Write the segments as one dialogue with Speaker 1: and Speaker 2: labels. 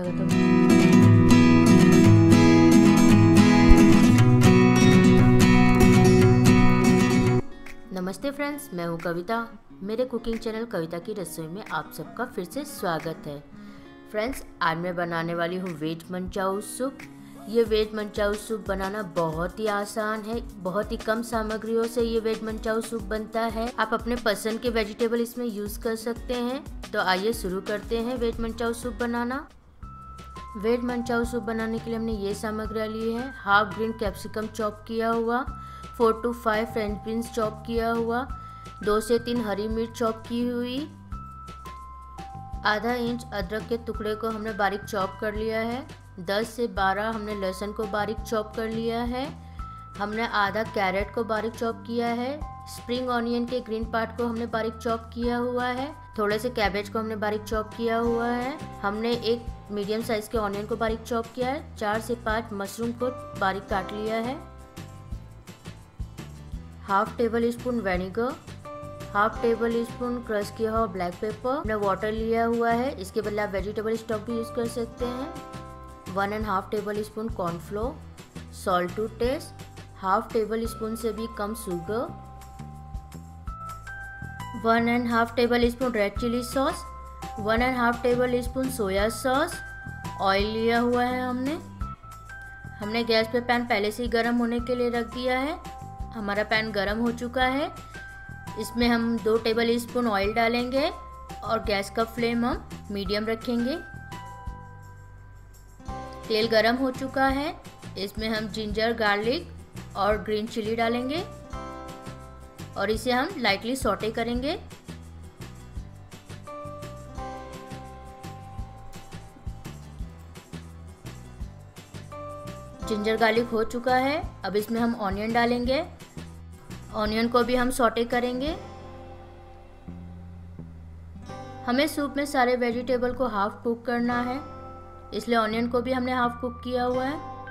Speaker 1: नमस्ते फ्रेंड्स, मैं हूँ कविता। मेरे कुकिंग चैनल कविता की रसोई में आप सबका फिर से स्वागत है। फ्रेंड्स, आज मैं बनाने वाली हूँ वेज मंचाऊ सूप। ये वेज मंचाऊ सूप बनाना बहुत ही आसान है, बहुत ही कम सामग्रियों से ये वेज मंचाऊ सूप बनता है। आप अपने पसंद के वेजिटेबल इसमें यूज़ कर सकते हैं। तो आइए शुरू करते हैं वेज मंचाऊ सूप बनाना। वेज मंचाऊ सूप बनाने के लिए हमने ये सामग्रियाँ ली है। हाफ़ ग्रीन कैप्सिकम चॉप किया हुआ, four to five French beans chop किया हुआ, दो से तीन हरी मिर्च चॉप की हुई, आधा इंच अदरक के टुकड़े को हमने बारीक चॉप कर लिया है 10 से 12 हमने लहसुन को बारीक चॉप कर लिया है, हमने आधा कैरेट को बारीक चॉप किया है, स्प्रिंग ऑनियन के ग्रीन पार्ट को हमने बारीक चॉप किया हुआ है, थोड़े से कैबेज को हमने बारीक चॉप किया हुआ है, हमने एक मीडियम साइज़ के ऑनियन को बारीक चॉप किया है। चार से पाँच मशरूम को बारीक काट लिया है। Half tablespoon vinegar, half tablespoon crush किया हुआ ब्लैक पेपर। हमने वाटर लिया हुआ है। इसके बदले आप वेजिटेबल स्टॉक भी यूज़ कर सकते हैं। One and half tablespoon cornflour, salt to taste, half tablespoon से भी कम sugar, one and half tablespoon red chilli sauce one and half tablespoon soya sauce, oil लिया हुआ है हमने। हमने गैस पे पैन पहले से ही गर्म होने के लिए रख दिया है। हमारा पैन गर्म हो चुका है। इसमें हम दो टेबल स्पून ऑयल डालेंगे और गैस का फ्लेम हम मीडियम रखेंगे। तेल गरम हो चुका है। इसमें हम जिंजर, गार्लिक और ग्रीन चिली डालेंगे और इसे हम लाइटली सॉटे करेंगे। जिंजर गार्लिक हो चुका है। अब इसमें हम ऑनियन डालेंगे। ऑनियन को भी हम सॉटे करेंगे। हमें सूप में सारे वेजिटेबल को हाफ़ कुक करना है। इसलिए ऑनियन को भी हमने हाफ़ कुक किया हुआ है।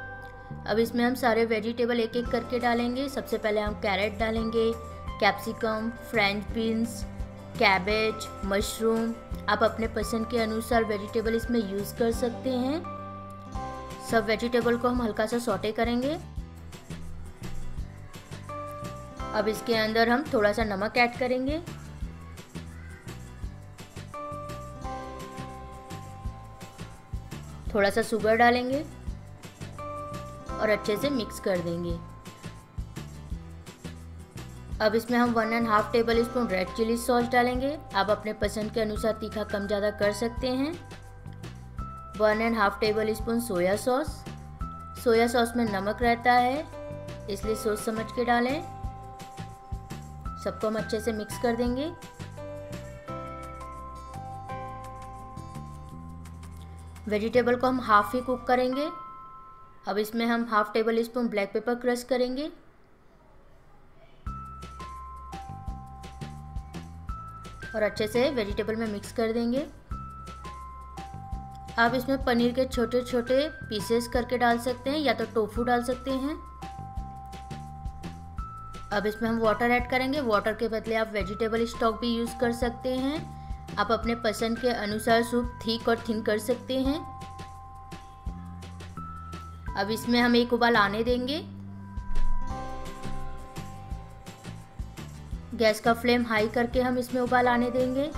Speaker 1: अब इसमें हम सारे वेजिटेबल एक एक करके डालेंगे। सबसे पहले हम कैरेट डालेंगे, capsicum, French beans, cabbage, mushroom. आप अपने पसंद के अनुसार वेजिटेबल इसमें यूज़ कर सकते हैं। सब वेजिटेबल को हम हल्का सा सोटे करेंगे। अब इसके अंदर हम थोड़ा सा नमक ऐड करेंगे। थोड़ा सा शुगर डालेंगे और अच्छे से मिक्स कर देंगे। अब इसमें हम one and half tablespoon red chilli sauce डालेंगे। आप अपने पसंद के अनुसार तीखा कम ज़्यादा कर सकते हैं। One and half tablespoon soya sauce. Soya sauce में नमक रहता है, इसलिए सोच समझ के डालें। सबको हम अच्छे से मिक्स कर देंगे। वेजिटेबल को हम हाफ़ ही कुक करेंगे। अब इसमें हम half tablespoon black pepper crush करेंगे। और अच्छे से वेजिटेबल में मिक्स कर देंगे। आप इसमें पनीर के छोटे छोटे पीसेस करके डाल सकते हैं या तो टोफू डाल सकते हैं। अब इसमें हम वाटर ऐड करेंगे। वाटर के बदले आप वेजिटेबल स्टॉक भी यूज़ कर सकते हैं। आप अपने पसंद के अनुसार सूप थीक और थिन कर सकते हैं। अब इसमें हम एक उबाल आने देंगे। गैस का फ्लेम हाई करके हम इसमें उबाल आने देंगे।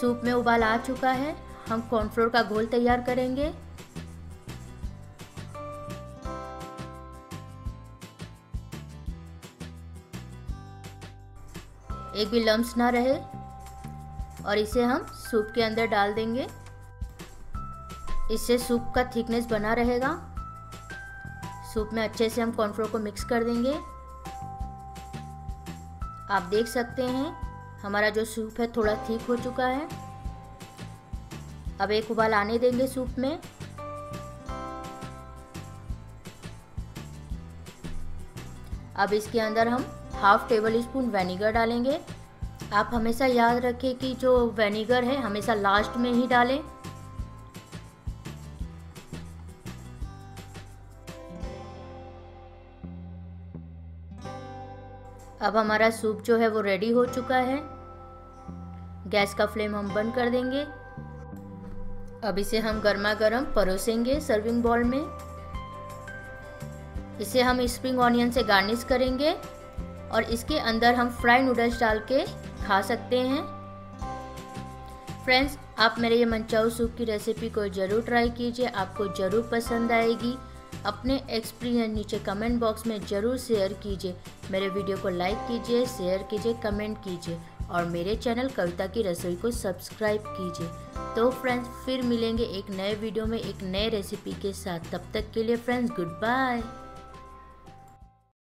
Speaker 1: सूप में उबाल आ चुका है। हम कॉर्नफ्लोर का घोल तैयार करेंगे। एक भी लम्स ना रहे और इसे हम सूप के अंदर डाल देंगे। इससे सूप का थिकनेस बना रहेगा। सूप में अच्छे से हम कॉर्नफ्लोर को मिक्स कर देंगे। आप देख सकते हैं हमारा जो सूप है थोड़ा ठीक हो चुका है। अब एक उबाल आने देंगे सूप में। अब इसके अंदर हम हाफ़ टेबल स्पून वेनेगर डालेंगे। आप हमेशा याद रखें कि जो वेनेगर है, हमेशा लास्ट में ही डालें। अब हमारा सूप जो है वो रेडी हो चुका है। गैस का फ्लेम हम बंद कर देंगे। अब इसे हम गर्मा गर्म परोसेंगे सर्विंग बॉल में। इसे हम स्प्रिंग ऑनियन से गार्निश करेंगे और इसके अंदर हम फ्राई नूडल्स डाल के खा सकते हैं। फ्रेंड्स आप मेरे ये मंचाऊ सूप की रेसिपी को ज़रूर ट्राई कीजिए, आपको ज़रूर पसंद आएगी। अपने एक्सपीरियंस नीचे कमेंट बॉक्स में ज़रूर शेयर कीजिए। मेरे वीडियो को लाइक कीजिए शेयर कीजिए कमेंट कीजिए और मेरे चैनल कविता की रसोई को सब्सक्राइब कीजिए। तो फ्रेंड्स फिर मिलेंगे एक नए वीडियो में एक नए रेसिपी के साथ। तब तक के लिए फ्रेंड्स गुड बाय